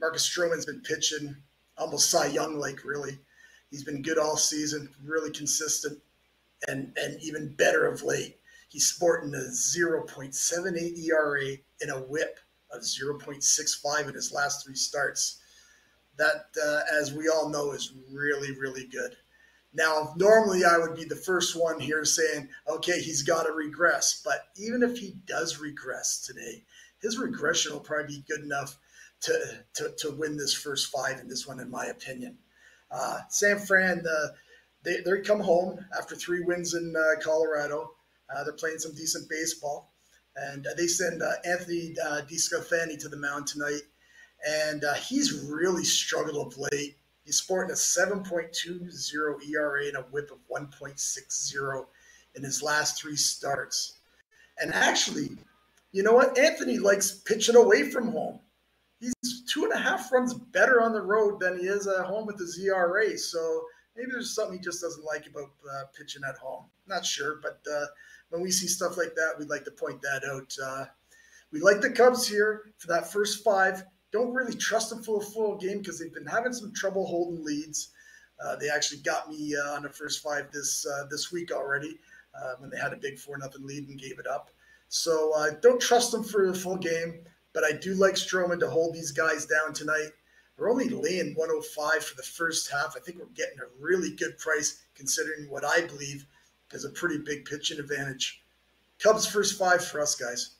Marcus Stroman's been pitching almost Cy Young like, really. He's been good all season, really consistent, and, and even better of late. He's sporting a 0.78 ERA and a whip of 0.65 in his last three starts. That, uh, as we all know, is really, really good. Now, normally I would be the first one here saying, okay, he's got to regress. But even if he does regress today, his regression will probably be good enough to, to, to win this first five in this one, in my opinion. Uh, San Fran, uh, they, they come home after three wins in uh, Colorado. Uh, they're playing some decent baseball. And uh, they send uh, Anthony uh, DeSclafani to the mound tonight. And he's really struggled of late. He's sporting a 7.20 ERA and a whip of 1.60 in his last three starts. And actually, you know what? Anthony likes pitching away from home. He's two and a half runs better on the road than he is at home with his ERA. So maybe there's something he just doesn't like about uh, pitching at home. Not sure, but uh, when we see stuff like that, we'd like to point that out. Uh, we like the Cubs here for that first five. Don't really trust them for a full game because they've been having some trouble holding leads. Uh, they actually got me uh, on the first five this uh, this week already when they had a big four nothing lead and gave it up. So I don't trust them for the full game. But I do like Stroman to hold these guys down tonight. We're only laying 105 for the first half. I think we're getting a really good price considering what I believe is a pretty big pitching advantage. Cubs first five for us, guys.